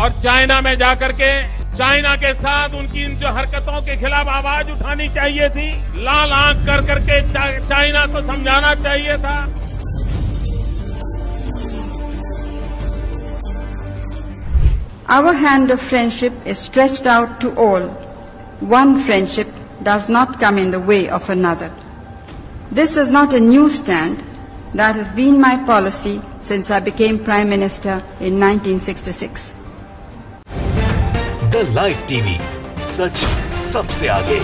और चाइना में जाकर के चाइना के साथ उनकी इन जो हरकतों के खिलाफ आवाज़ उठानी चाहिए थी लाल आँख कर करके चा, चाइना को समझाना चाहिए था Our hand of friendship is stretched out to all. One friendship does not come in the way of another. This is not a new stand. That has been my policy since I became Prime Minister in 1966. The live TV सच सबसे आगे।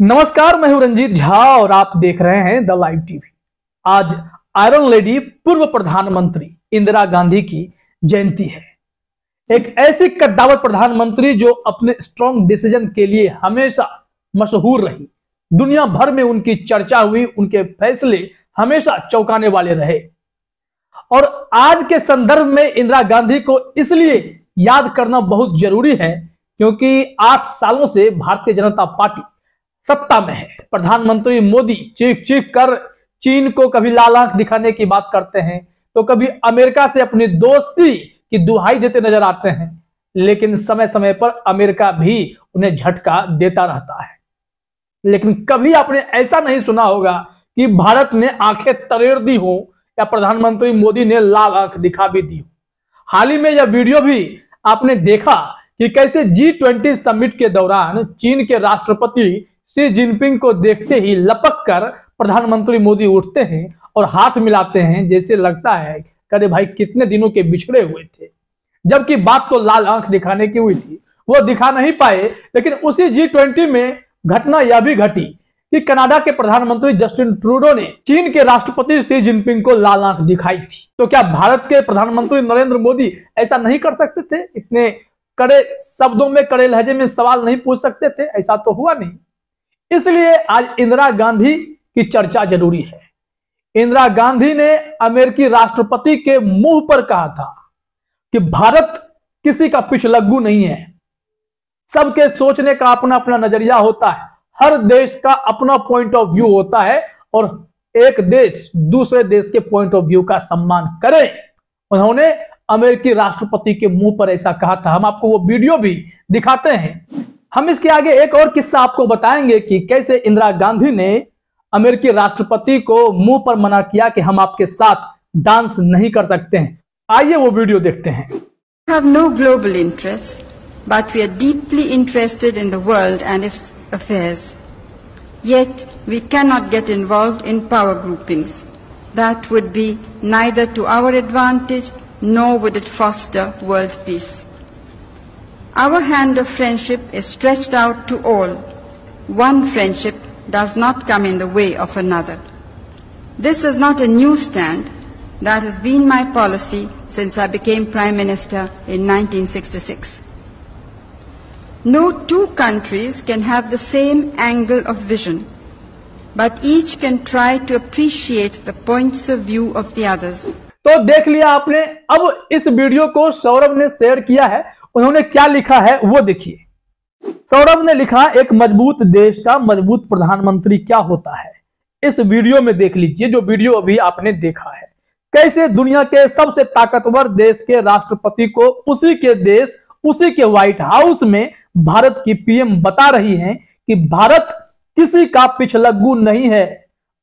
नमस्कार, मैं हूँ रंजीत झा और आप देख रहे हैं द लाइव टीवी आज आयरन लेडी पूर्व प्रधानमंत्री इंदिरा गांधी की जयंती है। एक ऐसी कद्दावर प्रधानमंत्री जो अपने स्ट्रॉन्ग डिसीज़न के लिए हमेशा मशहूर रही। दुनिया भर में उनकी चर्चा हुई, उनके फैसले हमेशा चौंकाने वाले रहे। और आज के संदर्भ में इंदिरा गांधी को इसलिए याद करना बहुत ज़रूरी है, क्योंकि आठ सालों से भारतीय जनता पार्टी सत्ता में है। प्रधानमंत्री मोदी चीख चीख कर चीन को कभी लाल आँख दिखाने की बात करते हैं तो कभी अमेरिका से अपनी दोस्ती की दुहाई देते नज़र आते हैं, लेकिन समय समय पर अमेरिका भी उन्हें झटका देता रहता है। लेकिन कभी आपने ऐसा नहीं सुना होगा कि भारत ने आँखें तरेर दी हो या प्रधानमंत्री मोदी ने लाल आँख दिखा भी दी हो। हाल ही में यह वीडियो भी आपने देखा कि कैसे जी ट्वेंटी समिट के दौरान चीन के राष्ट्रपति शी जिनपिंग को देखते ही लपक कर प्रधानमंत्री मोदी उठते हैं और हाथ मिलाते हैं, जैसे लगता है करे भाई, कितने दिनों के बिछड़े हुए थे। जबकि बात तो लाल आँख दिखाने की हुई थी, वो दिखा नहीं पाए, लेकिन उसी जी ट्वेंटी में घटना यह भी घटी कि कनाडा के प्रधानमंत्री जस्टिन ट्रूडो ने चीन के राष्ट्रपति शी जिनपिंग को लाल आँख दिखाई थी। तो क्या भारत के प्रधानमंत्री नरेंद्र मोदी ऐसा नहीं कर सकते थे? इतने कड़े शब्दों में, कड़े लहजे में सवाल नहीं पूछ सकते थे, ऐसा तो हुआ नहीं। इसलिए आज इंदिरा गांधी की चर्चा ज़रूरी है। इंदिरा गांधी ने अमेरिकी राष्ट्रपति के मुँह पर कहा था कि भारत किसी का पिछलग्गू नहीं है। सबके सोचने का अपना अपना नज़रिया होता है। हर देश का अपना पॉइंट ऑफ़ व्यू होता है और एक देश दूसरे देश के पॉइंट ऑफ़ व्यू का सम्मान करे। उन्होंने अमेरिकी राष्ट्रपति के मुँह पर ऐसा कहा था। हम आपको वो वीडियो भी दिखाते हैं। हम इसके आगे एक और किस्सा आपको बताएँगे कि कैसे इंदिरा गांधी ने अमेरिकी राष्ट्रपति को मुँह पर मना किया कि हम आपके साथ डांस नहीं कर सकते हैं। आइए वो वीडियो देखते हैं। Have no global interests, but we are deeply interested in the world and its affairs. Yet we cannot get involved in power groupings. That would be neither to our advantage nor would it foster world peace. Our hand of friendship is stretched out to all. One friendship does not come in the way of another. This is not a new stand. That has been my policy since I became Prime Minister in 1966. No two countries can have the same angle of vision, but each can try to appreciate the points of view of the others. तो देख लिया आपने अब इस video को सौरभ ने share किया है उन्होंने क्या लिखा है वो देखिए। सौरभ ने लिखा एक मज़बूत देश का मज़बूत प्रधानमंत्री क्या होता है? इस वीडियो में देख लीजिए जो वीडियो अभी आपने देखा है। कैसे दुनिया के सबसे ताकतवर देश के राष्ट्रपति को उसी के देश उसी के व्हाइट हाउस में भारत की पीएम बता रही हैं कि भारत किसी का पिछलग्गू नहीं है।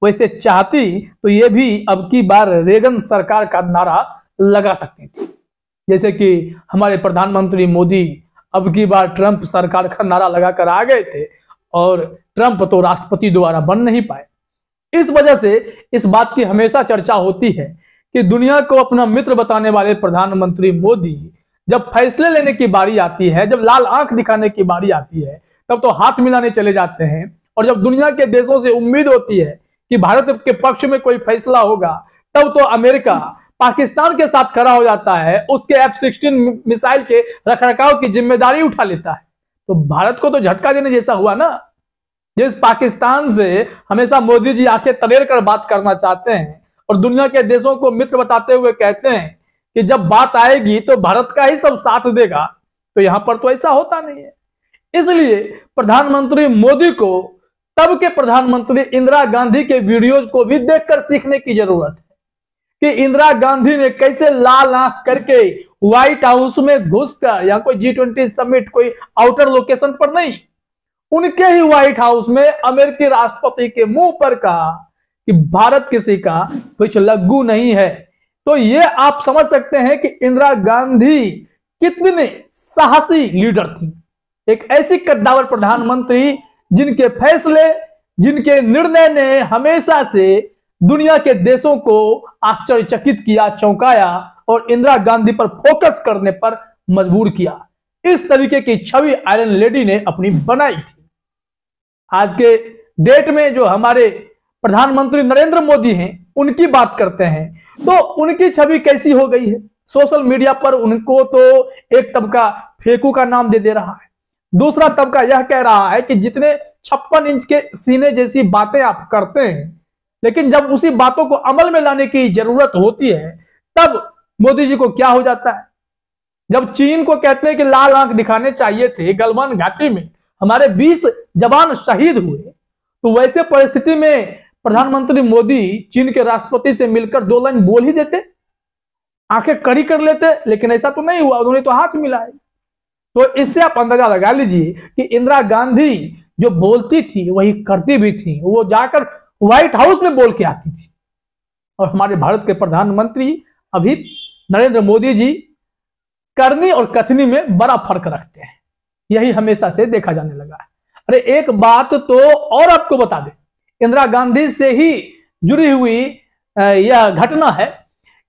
वैसे चाहती तो ये भी अब की बार रेगन सरकार का नारा लगा सकती थी। जैसे कि हमारे प्रधानमंत्री मोदी अब की बार ट्रंप सरकार का नारा लगाकर आ गए थे और ट्रंप तो राष्ट्रपति द्वारा बन नहीं पाए। इस वजह से इस बात की हमेशा चर्चा होती है कि दुनिया को अपना मित्र बताने वाले प्रधानमंत्री मोदी जब फैसले लेने की बारी आती है, जब लाल आँख दिखाने की बारी आती है, तब तो हाथ मिलाने चले जाते हैं। और जब दुनिया के देशों से उम्मीद होती है कि भारत के पक्ष में कोई फैसला होगा, तब तो अमेरिका पाकिस्तान के साथ खड़ा हो जाता है, उसके एफ़ सिक्सटीन मिसाइल के रखरखाव की ज़िम्मेदारी उठा लेता है। तो भारत को तो झटका देने जैसा हुआ ना? जिस पाकिस्तान से हमेशा मोदी जी आँखें तरेर कर बात करना चाहते हैं, और दुनिया के देशों को मित्र बताते हुए कहते हैं कि जब बात आएगी तो भारत का ही सब साथ देगा तो यहाँ पर तो ऐसा होता नहीं है। इसलिए प्रधानमंत्री मोदी को, तब के प्रधानमंत्री इंदिरा गांधी के वीडियोज़ को भी देखकर सीखने की ज़रूरत है। कि इंदिरा गांधी ने कैसे लाल आँख करके व्हाइट हाउस में घुसकर या कोई जी ट्वेंटी समिट कोई आउटर लोकेशन पर नहीं, उनके ही व्हाइट हाउस में अमेरिकी राष्ट्रपति के मुँह पर कहा कि भारत किसी का कुछ लग्गू नहीं है। तो ये आप समझ सकते हैं कि इंदिरा गांधी कितने साहसी लीडर थी। एक ऐसी कद्दावर प्रधानमंत्री जिनके फैसले, जिनके निर्णय ने हमेशा से दुनिया के देशों को आश्चर्यचकित किया, चौंकाया और इंदिरा गांधी पर फोकस करने पर मजबूर किया। इस तरीके की छवि आयरन लेडी ने अपनी बनाई थी। आज के डेट में जो हमारे प्रधानमंत्री नरेंद्र मोदी हैं, उनकी बात करते हैं। तो उनकी छवि कैसी हो गई है? सोशल मीडिया पर उनको तो एक तबका फेकू का नाम दे दे रहा है। दूसरा तबका यह कह रहा है कि जितने छप्पन इंच के सीने जैसी बातें आप करते हैं, लेकिन जब उसी बातों को अमल में लाने की ज़रूरत होती है, तब मोदी जी को क्या हो जाता है? जब चीन को कहते हैं कि लाल आँख दिखाने चाहिए थे गलवान घाटी में, हमारे 20 जवान शहीद हुए तो वैसे परिस्थिति में प्रधानमंत्री मोदी चीन के राष्ट्रपति से मिलकर दो लाइन बोल ही देते, आँखें कड़ी कर लेते, लेकिन ऐसा तो नहीं हुआ, उन्होंने तो हाथ मिलाए। तो इससे आप अंदाज़ा लगा लीजिए कि इंदिरा गांधी जो बोलती थी, वही करती भी थी, वो जाकर व्हाइट हाउस में बोल के आती थी। और हमारे भारत के प्रधानमंत्री, अभी नरेंद्र मोदी जी, करनी और कथनी में बड़ा फ़र्क रखते हैं। यही हमेशा से देखा जाने लगा है। अरे, एक बात तो और आपको बता दें। इंदिरा गांधी से ही जुड़ी हुई यह घटना है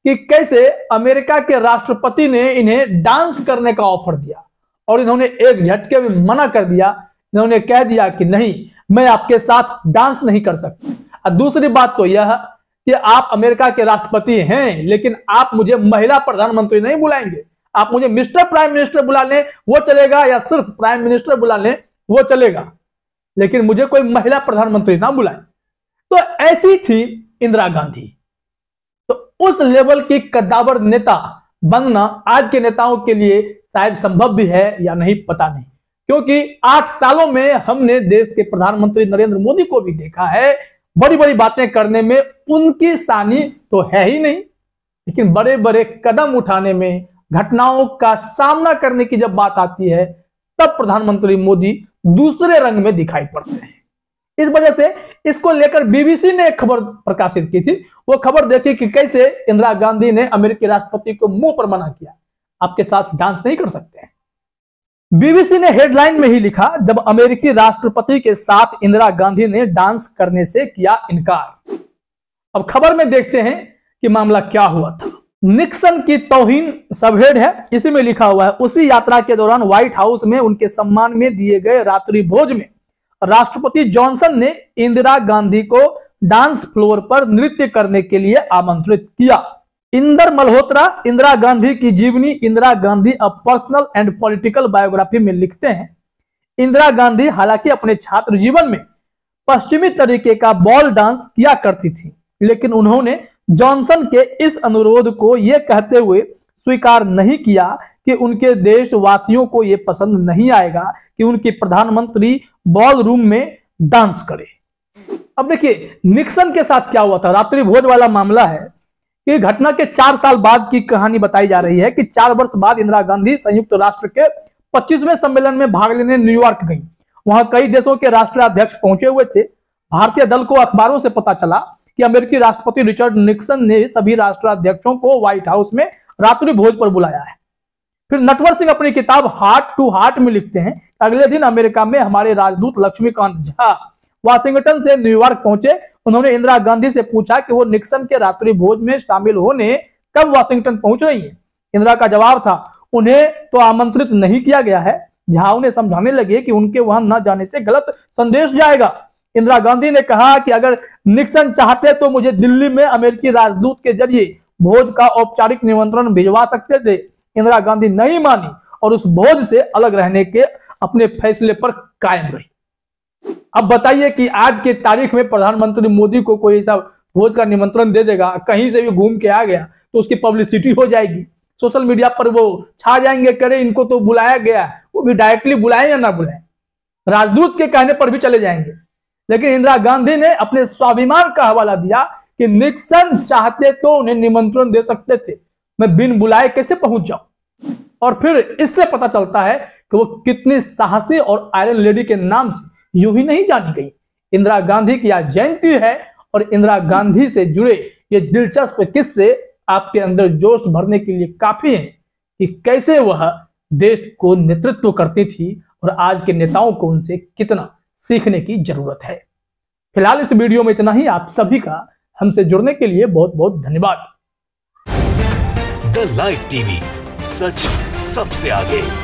कि कैसे अमेरिका के राष्ट्रपति ने इन्हें डांस करने का ऑफ़र दिया और इन्होंने एक झटके में मना कर दिया। इन्होंने कह दिया कि नहीं, मैं आपके साथ डांस नहीं कर सकता। और दूसरी बात तो यह कि आप अमेरिका के राष्ट्रपति हैं, लेकिन आप मुझे महिला प्रधानमंत्री नहीं बुलाएँगे। आप मुझे मिस्टर प्राइम मिनिस्टर बुला लें वो चलेगा, या सिर्फ़ प्राइम मिनिस्टर बुला लें वो चलेगा। लेकिन मुझे कोई महिला प्रधानमंत्री ना बुलाए। तो ऐसी थी इंदिरा गांधी। तो उस लेवल की कद्दावर नेता बनना आज के नेताओं के लिए शायद संभव भी है या नहीं, पता नहीं। क्योंकि आठ सालों में हमने देश के प्रधानमंत्री नरेंद्र मोदी को भी देखा है। बड़ी बड़ी बातें करने में उनकी सानी तो है ही नहीं। लेकिन बड़े बड़े कदम उठाने में, घटनाओं का सामना करने की जब बात आती है तब प्रधानमंत्री मोदी दूसरे रंग में दिखाई पड़ते हैं। इस वजह से इसको लेकर बीबीसी ने एक खबर प्रकाशित की थी। वो खबर देखी कि कैसे इंदिरा गांधी ने अमेरिकी राष्ट्रपति को मुँह पर मना किया। आपके साथ डांस नहीं कर सकते बीबीसी ने हेडलाइन में ही लिखा, जब अमेरिकी राष्ट्रपति के साथ इंदिरा गांधी ने डांस करने से किया इनकार। अब खबर में देखते हैं कि मामला क्या हुआ था। निक्सन की तोहिन सबहेड है, इसी में लिखा हुआ है। उसी यात्रा के दौरान व्हाइट हाउस में उनके सम्मान में दिए गए रात्रि भोज में राष्ट्रपति जॉनसन ने इंदिरा गांधी को डांस फ्लोर पर नृत्य करने के लिए आमंत्रित किया। इंदर मल्होत्रा, इंदिरा गांधी की जीवनी, Indira Gandhi a personal and political biography में लिखते हैं। इंदिरा गांधी हालाँकि अपने छात्र जीवन में पश्चिमी तरीके का बॉल डांस किया करती थी, लेकिन उन्होंने जॉनसन के इस अनुरोध को यह कहते हुए स्वीकार नहीं किया कि उनके देशवासियों को यह पसंद नहीं आएगा कि उनके प्रधानमंत्री बॉल रूम में डांस करे। अब देखिए, निक्सन के साथ क्या हुआ था? रात्रि भोज वाला मामला है कि घटना के चार साल बाद की कहानी बताई जा रही है कि चार वर्ष बाद इंदिरा गांधी संयुक्त राष्ट्र के 25वें सम्मेलन में भाग लेने न्यूयॉर्क गई। वहाँ कई देशों के राष्ट्राध्यक्ष पहुँचे हुए थे। भारतीय दल को अखबारों से पता चला कि अमेरिकी राष्ट्रपति रिचर्ड निक्सन ने सभी राष्ट्राध्यक्षों को व्हाइट हाउस में रात्रि भोज पर बुलाया है। फिर नटवर सिंह अपनी किताब हार्ट टू हार्ट में लिखते हैं। अगले दिन अमेरिका में हमारे राजदूत लक्ष्मीकांत झा वाशिंगटन से न्यूयॉर्क पहुँचे। उन्होंने इंदिरा गांधी से पूछा कि वो निक्सन के रात्रि भोज में शामिल होने कब वाशिंगटन पहुँच रही है? इंदिरा का जवाब था, उन्हें तो आमंत्रित नहीं किया गया है। झा उन्हें समझाने लगे कि उनके वहाँ न जाने से गलत संदेश जाएगा। इंदिरा गांधी ने कहा कि अगर निक्सन चाहते तो मुझे दिल्ली में अमेरिकी राजदूत के ज़रिए भोज का औपचारिक निमंत्रण भिजवा सकते थे। इंदिरा गांधी नहीं मानी और उस भोज से अलग रहने के अपने फैसले पर कायम रही। अब बताइए कि आज के तारीख में प्रधानमंत्री मोदी को कोई ऐसा भोज का निमंत्रण दे देगा? कहीं से भी घूम के आ गया तो उसकी पब्लिसिटी हो जाएगी। सोशल मीडिया पर वो छा जाएँगे करे इनको तो बुलाया गया। वो भी डायरेक्टली बुलाए या ना बुलाए? राजदूत के कहने पर भी चले जाएँगे। लेकिन इंदिरा गांधी ने अपने स्वाभिमान का हवाला दिया कि निक्सन चाहते तो उन्हें निमंत्रण दे सकते थे। मैं बिन बुलाए कैसे पहुँच जाऊँ? और फिर इससे पता चलता है कि वो कितनी साहसी और आयरन लेडी के नाम से यूँ ही नहीं जानी गई। इंदिरा गांधी की आज जयंती है और इंदिरा गांधी से जुड़े ये दिलचस्प किस्से आपके अंदर जोश भरने के लिए काफ़ी हैं कि कैसे वह देश को नेतृत्व करती थी और आज के नेताओं को उनसे कितना सीखने की ज़रूरत है। फ़िलहाल इस वीडियो में इतना ही। आप सभी का हमसे जुड़ने के लिए बहुत बहुत धन्यवाद द लाइफ टीवी सच सबसे आगे।